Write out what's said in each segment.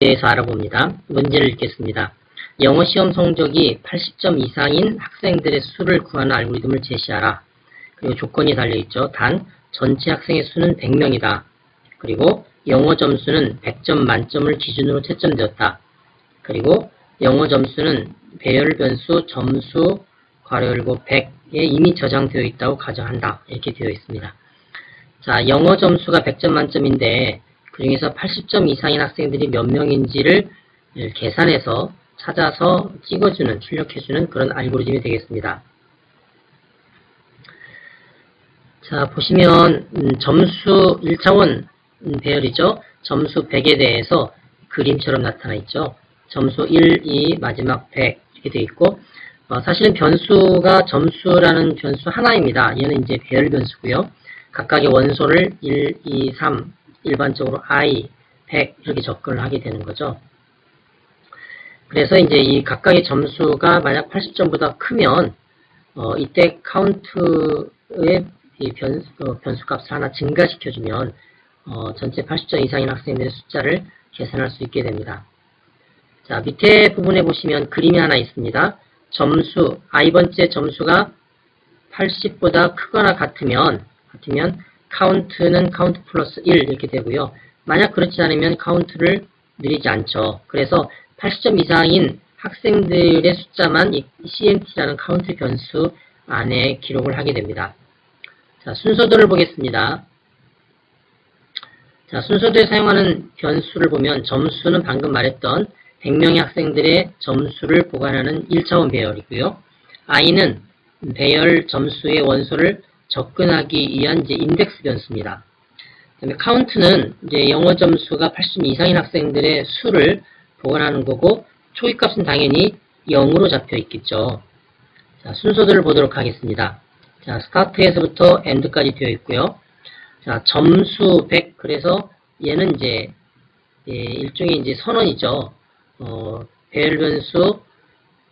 대해서 알아봅니다. 문제를 읽겠습니다. 영어 시험 성적이 80점 이상인 학생들의 수를 구하는 알고리즘을 제시하라. 그리고 조건이 달려있죠. 단, 전체 학생의 수는 100명이다. 그리고 영어 점수는 100점 만점을 기준으로 채점되었다. 그리고 영어 점수는 배열 변수 점수 괄호 열고 100에 이미 저장되어 있다고 가정한다. 이렇게 되어 있습니다. 자, 영어 점수가 100점 만점인데 그 중에서 80점 이상인 학생들이 몇 명인지를 계산해서 찾아서 찍어주는, 출력해주는 그런 알고리즘이 되겠습니다. 자, 보시면 음, 점수 1차원 음, 배열이죠. 점수 100에 대해서 그림처럼 나타나 있죠. 점수 1, 2, 마지막 100 이렇게 되어 있고 어, 사실은 변수가 점수라는 변수 하나입니다. 얘는 이제 배열 변수고요. 각각의 원소를 1, 2, 3 일반적으로 i, 100 이렇게 접근을 하게 되는 거죠. 그래서 이제 이 각각의 점수가 만약 80점보다 크면 어, 이때 카운트의 이 변, 어, 변수 값을 하나 증가시켜주면 어, 전체 80점 이상인 학생들의 숫자를 계산할 수 있게 됩니다. 자, 밑에 부분에 보시면 그림이 하나 있습니다. 점수, i번째 점수가 80보다 크거나 같으면, 같으면, 카운트는 카운트 플러스 1 이렇게 되고요. 만약 그렇지 않으면 카운트를 늘리지 않죠. 그래서 80점 이상인 학생들의 숫자만 이 CNT라는 카운트 변수 안에 기록을 하게 됩니다. 자, 순서도를 보겠습니다. 자, 순서도에 사용하는 변수를 보면 점수는 방금 말했던 100명의 학생들의 점수를 보관하는 1차원 배열이고요. i는 배열 점수의 원소를 접근하기 위한 이제 인덱스 변수입니다. 그다음에 카운트는 이제 영어 점수가 80 이상인 학생들의 수를 보관하는 거고 초기값은 당연히 0으로 잡혀 있겠죠. 자, 순서도를 보도록 하겠습니다. 자, 스타트에서부터 end까지 되어 있고요. 자, 점수 100 그래서 얘는 이제 예, 일종의 이제 선언이죠. 어, 배열 변수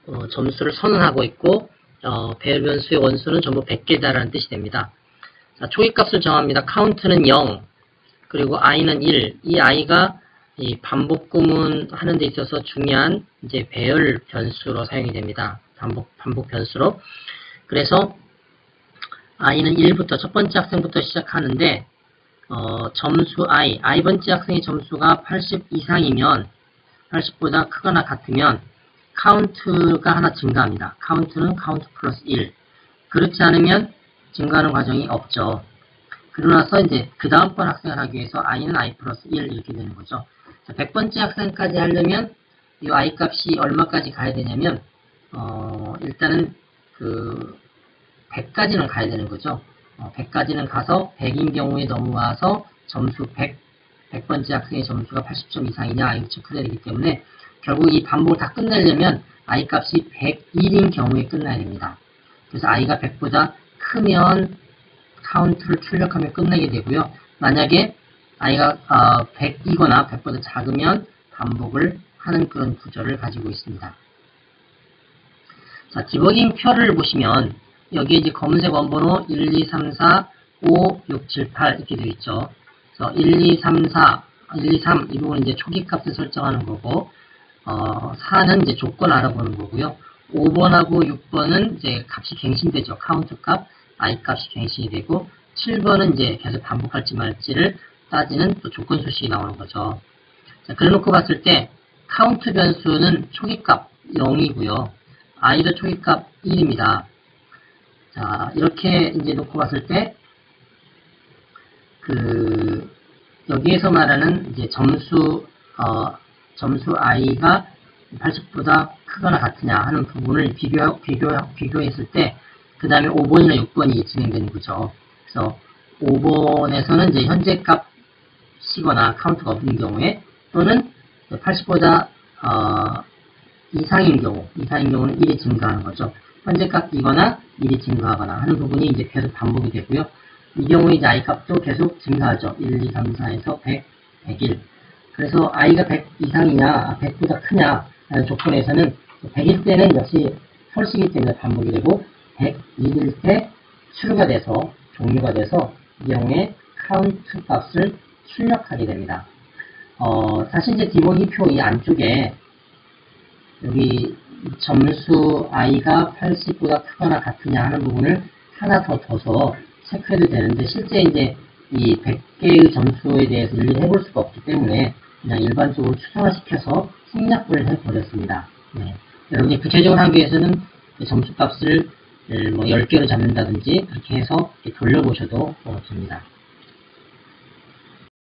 어, 점수를 선언하고 있고 어, 배열 변수의 원수는 전부 100개다라는 뜻이 됩니다. 자, 초기값을 정합니다. 카운트는 0 그리고 i는 1. 이 i가 이 반복 구문 하는 데 있어서 중요한 이제 배열 변수로 사용이 됩니다. 반복, 반복 변수로. 그래서 i는 1부터 첫 번째 학생부터 시작하는데 어, 점수 i, i번째 학생의 점수가 80 이상이면 80보다 크거나 같으면 카운트가 하나 증가합니다. 카운트는 카운트 플러스 1. 그렇지 않으면 증가하는 과정이 없죠. 그러고 나서 이제 그 다음번 학생을 하기 위해서 i는 i 플러스 1 이렇게 되는 거죠. 100번째 학생까지 하려면 이 i 값이 얼마까지 가야 되냐면 어, 일단은 그 100까지는 가야 되는 거죠. 어, 100까지는 가서 100인 경우에 넘어와서 점수 100, 100번째 학생의 점수가 80점 이상이냐 이거 체크해야 되기 때문에 결국 이 반복을 다 끝내려면 i 값이 101인 경우에 끝나야 됩니다. 그래서 i가 100보다 크면 카운트를 출력하면 끝내게 되고요. 만약에 i가 어, 100이거나 100보다 작으면 반복을 하는 그런 구조를 가지고 있습니다. 자, 디버깅 표를 보시면 여기에 이제 검은색 원본호 1, 2, 3, 4, 5, 6, 7, 8 이렇게 되어 있죠. 그래서 1, 2, 3, 4, 1, 2, 3 이 부분은 이제 초기 값을 설정하는 거고 어, 4는 이제 조건 알아보는 거고요. 5번하고 6번은 이제 값이 갱신되죠. 카운트 값, i 값이 갱신이 되고 7번은 이제 계속 반복할지 말지를 따지는 또 조건 수식이 나오는 거죠. 자, 그래놓고 봤을 때 카운트 변수는 초기값 0이고요. i도 초기값 1입니다. 자, 이렇게 이제 놓고 봤을 때, 그, 여기에서 말하는 이제 점수, 어, 점수 i가 80보다 크거나 같으냐 하는 부분을 비교, 비교, 비교했을 때, 그 다음에 5번이나 6번이 진행되는 거죠. 그래서 5번에서는 이제 현재 값이거나 카운트가 없는 경우에 또는 80보다 어, 이상인 경우, 이상인 경우는 1이 증가하는 거죠. 현재 값이거나 1이 증가하거나 하는 부분이 이제 계속 반복이 되고요. 이 경우에 이제 i 값도 계속 증가하죠. 1, 2, 3, 4에서 100, 101. 그래서 i가 100 이상이냐, 100보다 크냐 조건에서는 100일 때는 역시 false기 때문에 반복이 되고 101일 때 true가 돼서 종료가 돼서 이 경우에 카운트 값을 출력하게 됩니다. 어, 사실 이제 디모기 표 이 안쪽에 여기 점수 i가 80보다 크거나 같으냐 하는 부분을 하나 더 둬서 체크해도 되는데 실제 이제 이 100개의 점수에 대해서 일일이 해볼 수가 없기 때문에 그냥 일반적으로 추상화시켜서 생략분을 해버렸습니다. 네. 여러분이 구체적으로 하기 위해서는 점수값을 뭐 10개로 잡는다든지 그렇게 해서 돌려보셔도 어, 됩니다.